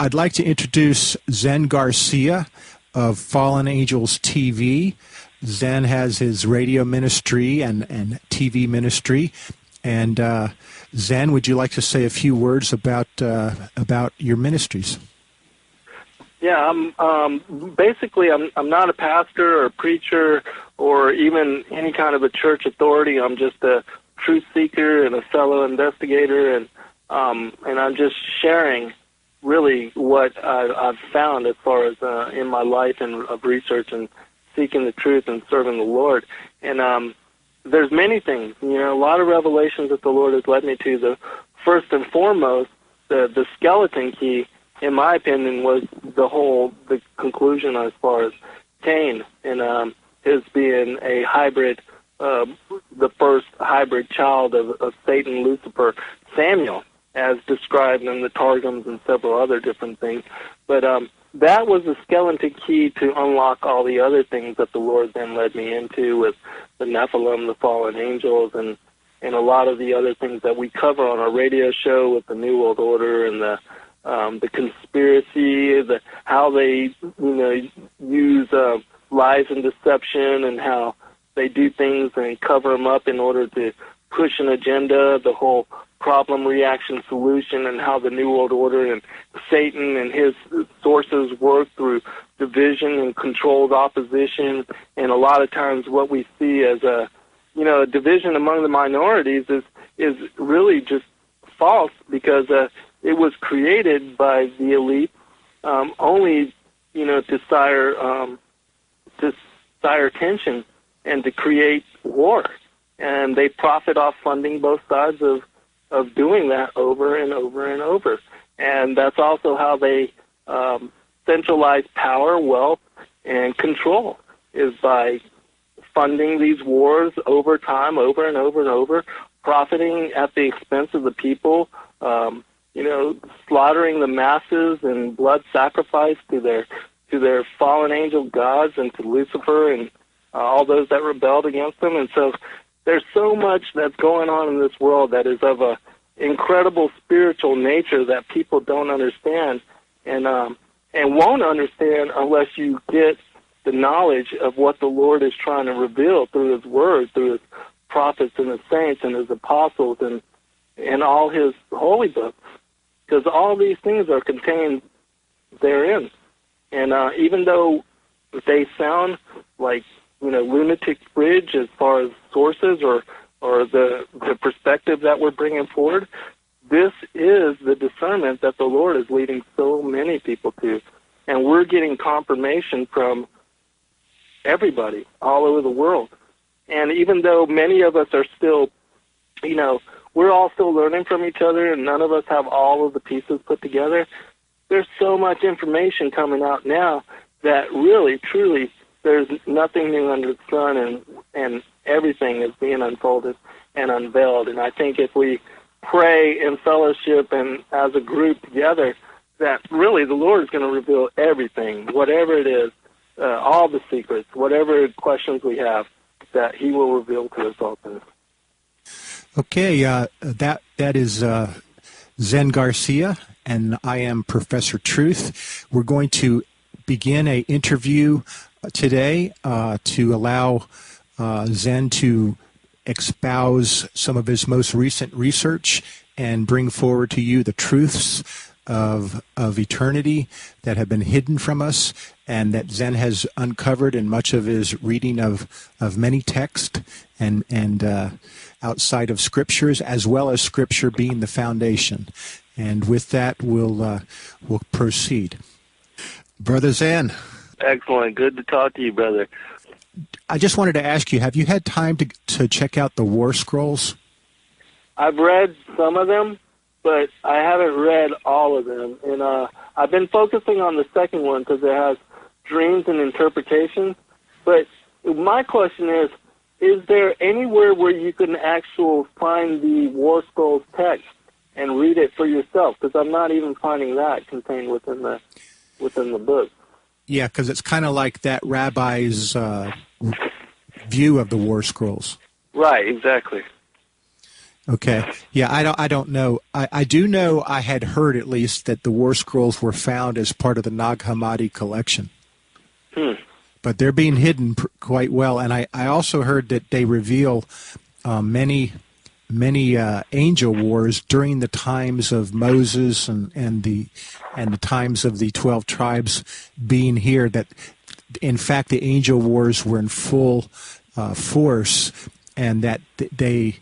I'd like to introduce Zen Garcia of Fallen Angels TV. Zen has his radio ministry and, and TV ministry. And uh, Zen, would you like to say a few words about uh, about your ministries? Yeah, I'm um, basically I'm I'm not a pastor or a preacher or even any kind of a church authority. I'm just a truth seeker and a fellow investigator, and um, and I'm just sharing really what I, I've found as far as uh, in my life and of research and seeking the truth and serving the Lord. And um, there's many things, you know, a lot of revelations that the Lord has led me to. The first and foremost, the the skeleton key, in my opinion, was the whole the conclusion as far as Cain and um, his being a hybrid, uh, the first hybrid child of, of Satan, Lucifer, Samael, as described in the Targums and several other different things. But um, that was the skeleton key to unlock all the other things that the Lord then led me into with the Nephilim, the fallen angels, and and a lot of the other things that we cover on our radio show with the New World Order and the um, the conspiracy, the how they you know use uh, lies and deception, and how they do things and cover them up in order to push an agenda. The whole problem reaction solution and how the New World Order and Satan and his sources work through division and controlled opposition. And a lot of times what we see as a, you know, a division among the minorities is, is really just false because uh, it was created by the elite um, only, you know, to sire, um, to sire tension and to create war. And they profit off funding both sides of of doing that over and over and over. And that's also how they um, centralize power, wealth, and control is by funding these wars over time, over and over and over, profiting at the expense of the people, um, you know, slaughtering the masses and blood sacrifice to their to their fallen angel gods and to Lucifer and uh, all those that rebelled against them. And so there's so much that's going on in this world that is of a incredible spiritual nature that people don't understand and um and won't understand unless you get the knowledge of what the Lord is trying to reveal through his word, through his prophets and his saints and his apostles and and all his holy books. Because all these things are contained therein. And uh even though they sound like you know, lunatic bridge as far as sources or or the the perspective that we're bringing forward. This is the discernment that the Lord is leading so many people to, and we're getting confirmation from everybody all over the world. And even though many of us are still, you know, we're all still learning from each other, and none of us have all of the pieces put together. There's so much information coming out now that really, truly there's nothing new under the sun, and and everything is being unfolded and unveiled. And I think if we pray in fellowship and as a group together, that really the Lord is going to reveal everything, whatever it is, uh, all the secrets, whatever questions we have, that He will reveal to us all. Okay, uh, that that is uh, Zen Garcia, and I am Professor Truth. We're going to begin a interview today uh, to allow uh, Zen to espouse some of his most recent research and bring forward to you the truths of of eternity that have been hidden from us and that Zen has uncovered in much of his reading of of many texts and and uh, outside of scriptures as well as scripture being the foundation. And with that, we'll uh, we'll proceed, brother Zen. Excellent. Good to talk to you, brother. I just wanted to ask you: Have you had time to to check out the War Scrolls? I've read some of them, but I haven't read all of them, and uh, I've been focusing on the second one because it has dreams and interpretations. But my question is: Is there anywhere where you can actually find the War Scrolls text and read it for yourself? Because I'm not even finding that contained within the within the book. Yeah, because it's kind of like that rabbi's uh, view of the War Scrolls. Right, exactly. Okay. Yeah, I don't. I don't know. I, I do know. I had heard at least that the War Scrolls were found as part of the Nag Hammadi collection. Hmm. But they're being hidden pr- quite well, and I, I also heard that they reveal uh, many many uh, angel wars during the times of Moses and, and the and the times of the twelve tribes being here. That in fact the angel wars were in full uh, force, and that they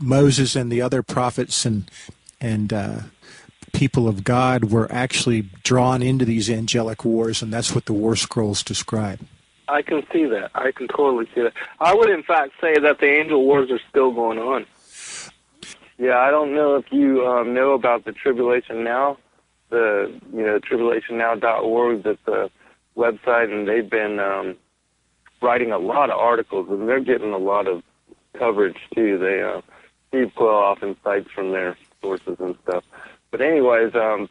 Moses and the other prophets and and uh, people of God were actually drawn into these angelic wars, and that's what the War Scrolls describe. I can see that. I can totally see that. I would, in fact, say that the angel wars are still going on. Yeah, I don't know if you um, know about the Tribulation Now, the you know tribulationnow.org. That's the website, and they've been um, writing a lot of articles, and they're getting a lot of coverage too. They uh, Steve Quayle often cites from their sources and stuff. But anyways, um,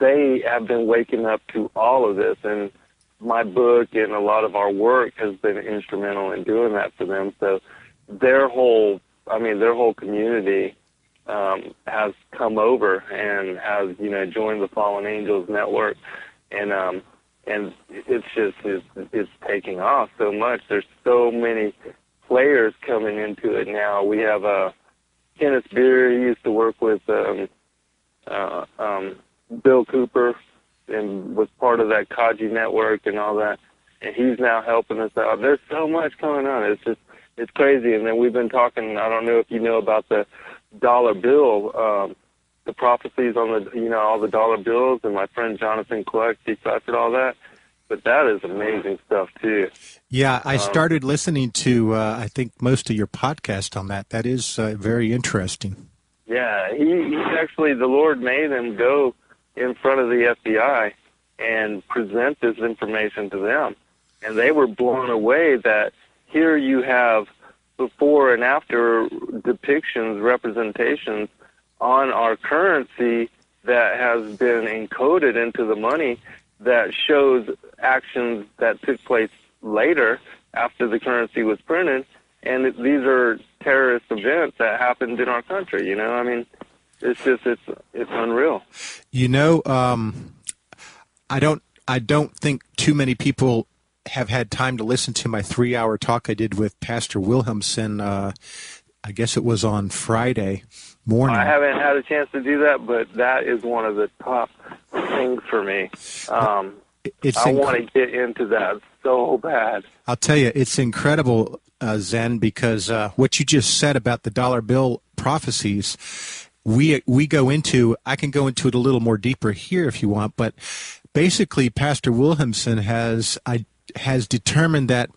they have been waking up to all of this, and my book and a lot of our work has been instrumental in doing that for them. So their whole, I mean, their whole community um, has come over and has, you know, joined the Fallen Angels Network, and um, and it's just it's, it's taking off so much. There's so many players coming into it now. We have uh, Kenneth Beer. He used to work with um, uh, um, Bill Cooper and was part of that Kaji network and all that. And he's now helping us out. There's so much going on. It's just it's crazy. And then we've been talking. I don't know if you know about the dollar bill, um, the prophecies on the you know all the dollar bills. And my friend Jonathan Clark deciphered all that but that is amazing stuff too. Yeah, I um, started listening to uh, I think most of your podcast on that. That is uh, very interesting. Yeah, he, he actually the Lord made him go in front of the FBI and present this information to them, and they were blown away that here you have before and after depictions, representations on our currency that has been encoded into the money that shows actions that took place later after the currency was printed, and these are terrorist events that happened in our country. You know, I mean, it's just it's it's unreal. You know, um, I don't I don't think too many people have had time to listen to my three hour talk I did with Pastor Wilhelmsen. Uh, I guess it was on Friday morning. I haven't had a chance to do that, but that is one of the top things for me. Um, it's I inc- want to get into that so bad. I'll tell you, it's incredible, uh, Zen, because uh, what you just said about the dollar bill prophecies, we we go into. I can go into it a little more deeper here if you want, but basically, Pastor Wilhelmsen has I, has determined that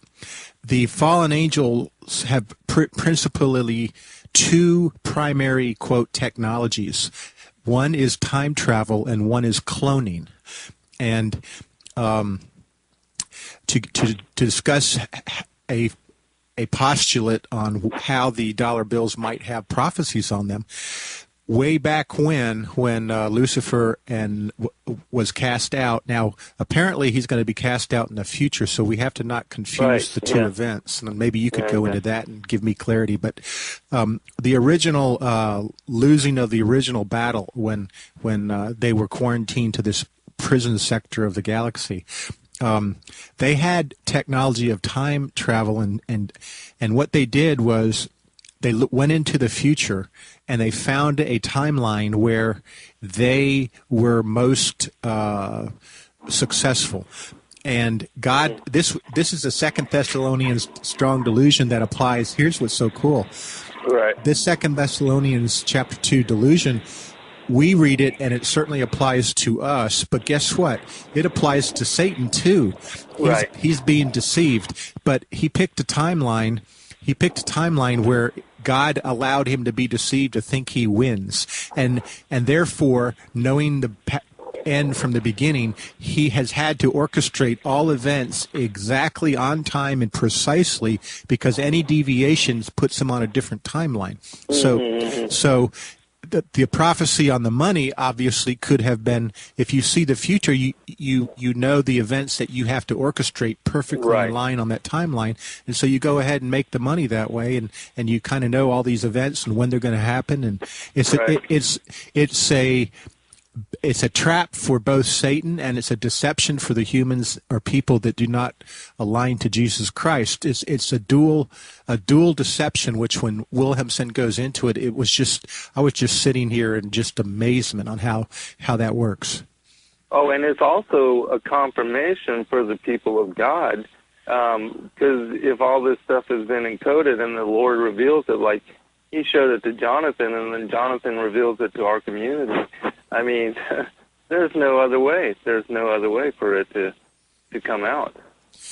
the fallen angels have pr- principally two primary quote technologies. One is time travel, and one is cloning. And um, to, to, to discuss a a postulate on how the dollar bills might have prophecies on them. Way back when, when uh, Lucifer and w- was cast out. Now, apparently, he's going to be cast out in the future, so we have to not confuse right. the two yeah. events. And maybe you could yeah, go yeah. into that and give me clarity. But um, the original uh, losing of the original battle when when uh, they were quarantined to this prison sector of the galaxy. Um, they had technology of time travel, and, and and what they did was they went into the future and they found a timeline where they were most uh, successful. And God, this this is the Second Thessalonians strong delusion that applies. Here's what's so cool. Right. This Second Thessalonians chapter two delusion we read it and it certainly applies to us, but guess what? It applies to Satan too. He's, right. he's being deceived, but he picked a timeline. He picked a timeline where God allowed him to be deceived to think he wins, and and therefore, knowing the end from the beginning, he has had to orchestrate all events exactly on time and precisely because any deviations puts him on a different timeline. So, mm-hmm. so the, the prophecy on the money obviously could have been if you see the future you you you know the events that you have to orchestrate perfectly Right. in line on that timeline and so you go ahead and make the money that way and and you kind of know all these events and when they're going to happen and it's Right. it, it's it's a it's a trap for both Satan and it's a deception for the humans or people that do not align to Jesus Christ. It's it's a dual a dual deception. Which when Wilhelmsen goes into it, it was just I was just sitting here in just amazement on how how that works. Oh, and it's also a confirmation for the people of God, um, because if all this stuff has been encoded and the Lord reveals it, like He showed it to Jonathan, and then Jonathan reveals it to our community. I mean, there's no other way. There's no other way for it to to come out.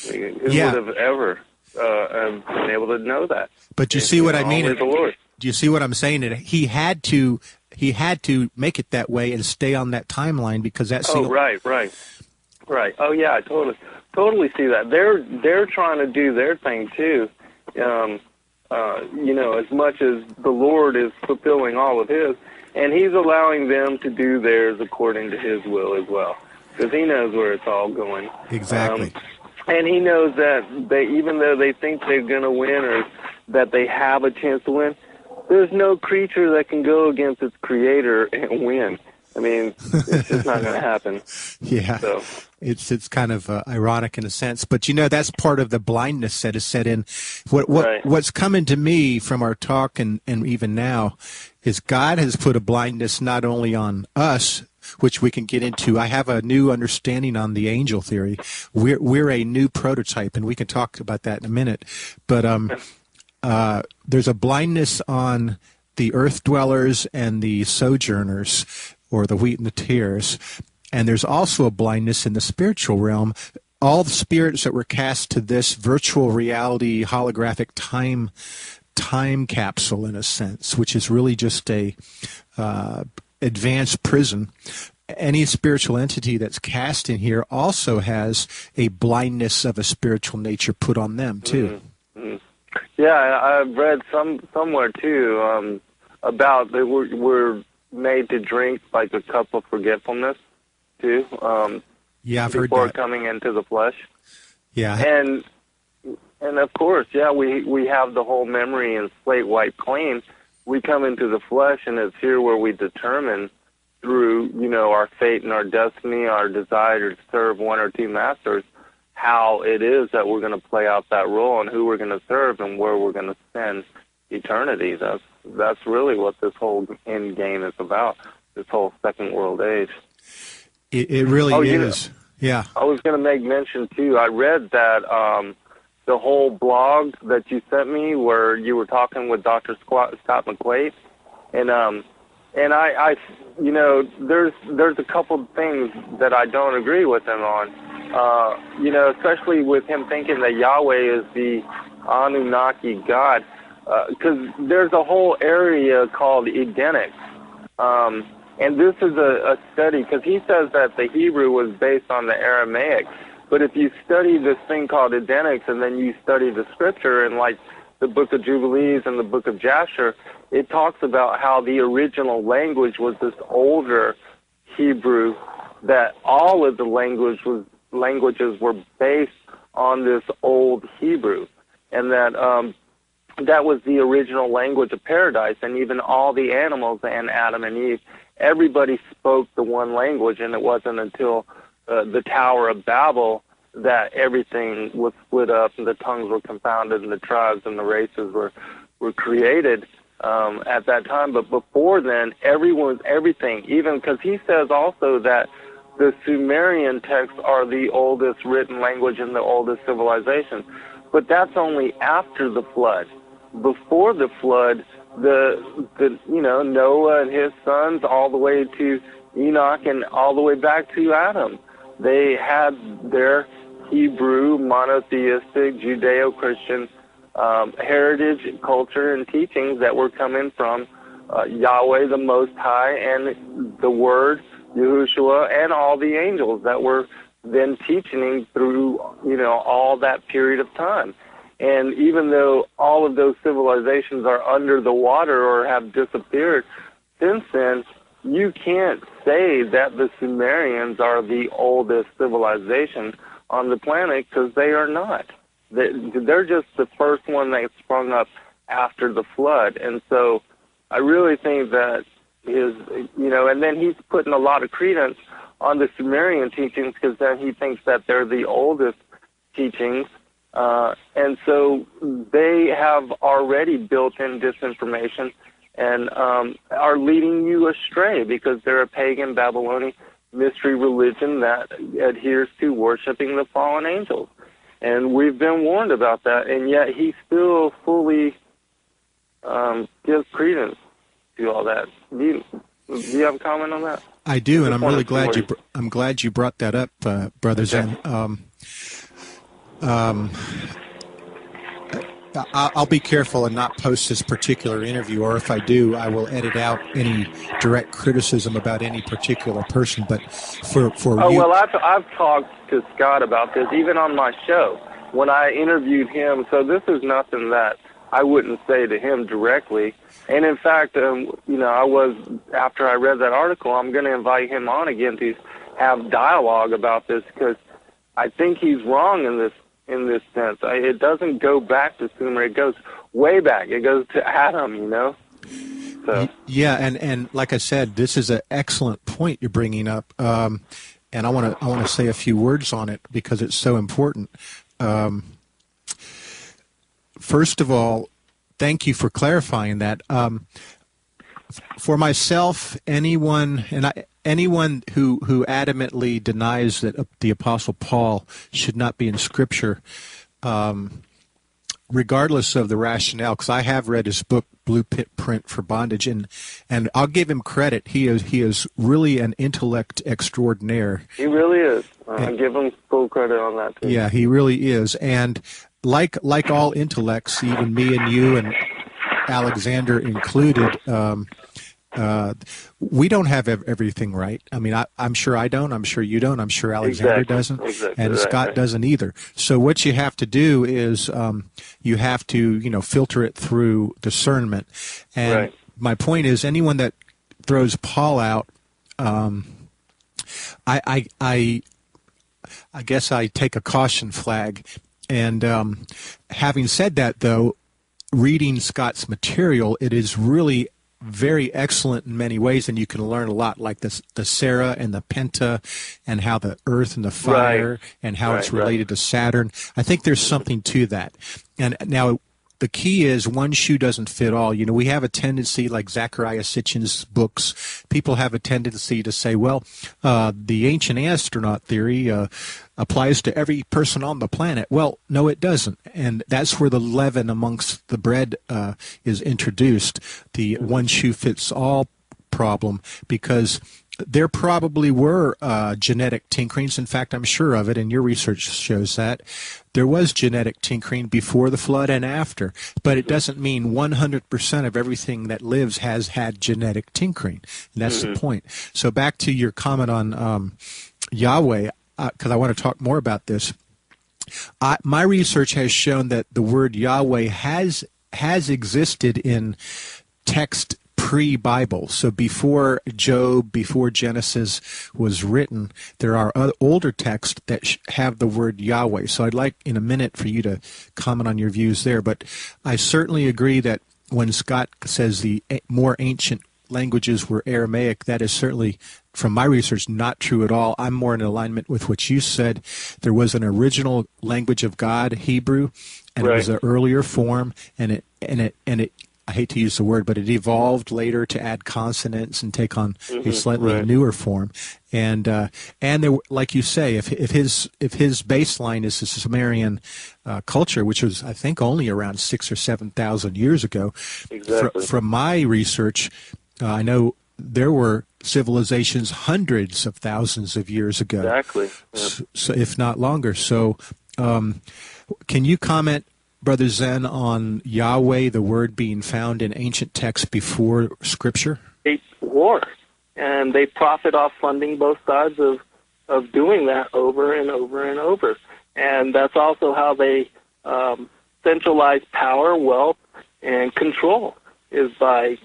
I mean, Who Yeah. would have ever uh, um, been able to know that? But you see what I mean? The Lord. Do you see what I'm saying? It he had to he had to make it that way and stay on that timeline because that's Oh, right, right, right. Oh, yeah, I totally, totally see that. They're they're trying to do their thing too. Um, uh, you know, as much as the Lord is fulfilling all of His, and He's allowing them to do theirs according to His will as well, because He knows where it's all going. exactly. Um, and he knows that they, even though they think they're going to win or that they have a chance to win, there's no creature that can go against its creator and win. I mean, it's just not going to happen. yeah. So, it's it's kind of uh, ironic in a sense, but you know that's part of the blindness that is set in. What what Right. what's coming to me from our talk and and even now is God has put a blindness not only on us, which we can get into. I have a new understanding on the angel theory. We're we're a new prototype, and we can talk about that in a minute. But um, uh, there's a blindness on the earth dwellers and the sojourners, or the wheat and the tares. And there's also a blindness in the spiritual realm. All the spirits that were cast to this virtual reality holographic time time capsule in a sense, which is really just a uh, advanced prison. Any spiritual entity that's cast in here also has a blindness of a spiritual nature put on them too. yeah, I- I've read some somewhere too um, about that we're, we're made to drink like a cup of forgetfulness too um, Yeah, I've heard before coming into the flesh. Yeah, and and of course, yeah, we we have the whole memory and slate wiped clean. We come into the flesh, and it's here where we determine through you know our fate and our destiny, our desire to serve one or two masters, how it is that we're going to play out that role and who we're going to serve and where we're going to spend eternity. That's that's really what this whole end game is about. This whole second world age. it, it really Oh, you know- is. Yeah. I was going to make mention too. I read that um, the whole blog that you sent me, where you were talking with Dr. Scott, Scott McQuaid, and um, and I, I, you know, there's there's a couple of things that I don't agree with him on. Uh, you know, especially with him thinking that Yahweh is the Anunnaki God, because there's a whole area called Edenic. Um, and this is a, a study because he says that the Hebrew was based on the Aramaic. But if you study this thing called Edenics and then you study the scripture and like the book of Jubilees and the book of Jasher, it talks about how the original language was this older Hebrew that all of the language was languages were based on this old Hebrew, and that um, that was the original language of paradise, and even all the animals and Adam and Eve, everybody spoke the one language, and it wasn't until uh, the Tower of Babel that everything was split up and the tongues were confounded and the tribes and the races were were created um, at that time. But before then, everyone, everything, even because he says also that the Sumerian texts are the oldest written language and the oldest civilization. But that's only after the flood. Before the flood, the the you know Noah and his sons, all the way to Enoch and all the way back to Adam, they had their Hebrew monotheistic Judeo-Christian um, heritage, culture, and teachings that were coming from uh, Yahweh the Most High and the Word, Yahushua, and all the angels that were then teaching through you know all that period of time. And even though all of those civilizations are under the water or have disappeared, since then, you can't say that the Sumerians are the oldest civilization on the planet because they are not. They're just the first one that sprung up after the flood. And so I really think that his, you know, and then he's putting a lot of credence on the Sumerian teachings because then he thinks that they're the oldest teachings. Uh, and so they have already built in disinformation and um, are leading you astray because they're a pagan Babylonian mystery religion that adheres to worshiping the fallen angels. And we've been warned about that, and yet he still fully um, gives credence to all that. Do you, do you have a comment on that? I do, and I'm really glad you. I'm glad you brought that up, uh, brothers. Okay. And um, um, I'll be careful and not post this particular interview, or if I do, I will edit out any direct criticism about any particular person. But for for oh you, well, I've I've talked to Scott about this even on my show when I interviewed him. So this is nothing that I wouldn't say to him directly. And in fact, um, you know, I was after I read that article, I'm going to invite him on again to have dialogue about this because I think he's wrong in this in this sense. It doesn't go back to Sumer. It goes way back. It goes to Adam, you know? So. Yeah, and, and like I said, this is an excellent point you're bringing up. Um, and I want to I want to say a few words on it because it's so important. Um, first of all, thank you for clarifying that. Um, for myself, anyone, and I, anyone who, who adamantly denies that the Apostle Paul should not be in Scripture, um, regardless of the rationale, because I have read his book Blueprint for Bondage, and and I'll give him credit. He is he is really an intellect extraordinaire. He really is. Uh, I give him full credit on that too. Yeah, he really is, and like like all intellects, even me and you and Alexander included. Um, uh, we don't have everything right. I mean, I, am sure I don't. I'm sure you don't. I'm sure Alexander exactly. doesn't, exactly. and right, Scott right. doesn't either. So what you have to do is um, you have to, you know, filter it through discernment. And right. my point is, anyone that throws Paul out, um, I, I, I, I guess I take a caution flag. And um, having said that, though, reading Scott's material, it is really very excellent in many ways, and you can learn a lot, like the the Sarah and the Penta, and how the Earth and the fire, right. and how right, it's related right. to Saturn. I think there's something to that. And now the key is one shoe doesn't fit all. You know, we have a tendency, like Zecharia Sitchin's books, people have a tendency to say, well, uh, the ancient astronaut theory uh, applies to every person on the planet. Well, no, it doesn't. And that's where the leaven amongst the bread uh, is introduced, the one shoe fits all problem, because there probably were uh, genetic tinkerings. In fact, I'm sure of it, and your research shows that. There was genetic tinkering before the flood and after, but it doesn't mean 100% of everything that lives has had genetic tinkering. And that's mm-hmm. the point. So back to your comment on um, Yahweh, because uh, I want to talk more about this. I, my research has shown that the word Yahweh has has existed in text pre-Bible. So before Job, before Genesis was written, there are older texts that have the word Yahweh. So I'd like in a minute for you to comment on your views there. But I certainly agree that when Scott says the more ancient languages were Aramaic, that is certainly, from my research, not true at all. I'm more in alignment with what you said. There was an original language of God, Hebrew, and right. it was an earlier form, and it and it and it I hate to use the word, but it evolved later to add consonants and take on mm-hmm, a slightly right. newer form. And uh, and there, like you say, if if his if his baseline is the Sumerian uh, culture, which was I think only around six or seven thousand years ago, exactly. fr- from my research, uh, I know there were civilizations hundreds of thousands of years ago, exactly, yeah. so, so, if not longer. So, um, can you comment Brother Zen, on Yahweh, the word being found in ancient texts before Scripture? They war, and they profit off funding both sides of of doing that over and over and over. And that's also how they um, centralize power, wealth, and control is by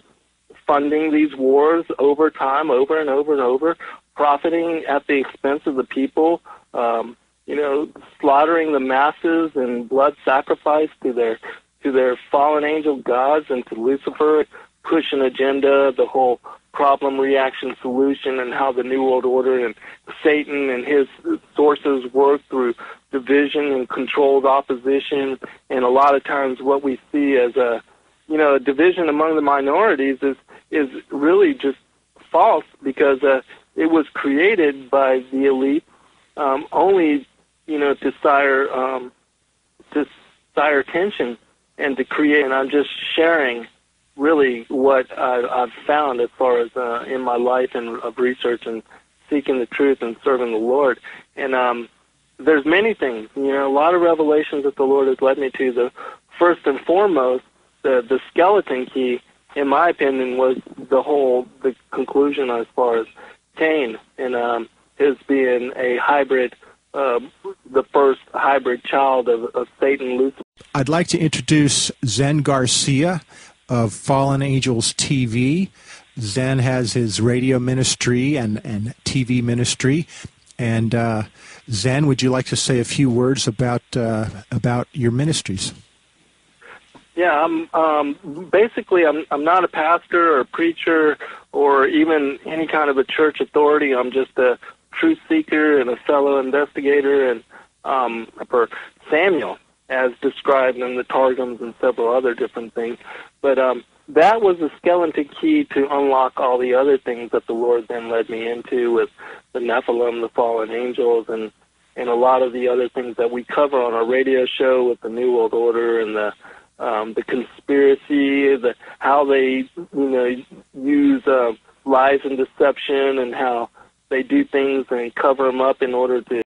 funding these wars over time, over and over and over, profiting at the expense of the people, um, you know, slaughtering the masses and blood sacrifice to their to their fallen angel gods and to Lucifer, push an agenda, the whole problem reaction solution and how the New World Order and Satan and his sources work through division and controlled opposition. And a lot of times what we see as a, you know, a division among the minorities is, is really just false because uh, it was created by the elite um, only, you know, to sire, um, to sire tension and to create, and I'm just sharing really what I, I've found as far as uh, in my life and of research and seeking the truth and serving the Lord. And um, there's many things, you know, a lot of revelations that the Lord has led me to. The first and foremost, the the skeleton key, in my opinion, was the whole the conclusion as far as Cain and um, his being a hybrid. Uh, the first hybrid child of, of Satan, Lucifer. I'd like to introduce Zen Garcia of Fallen Angels TV. Zen has his radio ministry and, and TV ministry. And uh, Zen, would you like to say a few words about uh, about your ministries? Yeah, I'm um, basically I'm I'm not a pastor or a preacher or even any kind of a church authority. I'm just a truth seeker and a fellow investigator. And um, for Samael, as described in the Targums and several other different things. But um, that was the skeleton key to unlock all the other things that the Lord then led me into with the Nephilim, the fallen angels, and and a lot of the other things that we cover on our radio show with the New World Order and the um, the conspiracy, the how they you know use uh, lies and deception, and how they do things and cover them up in order to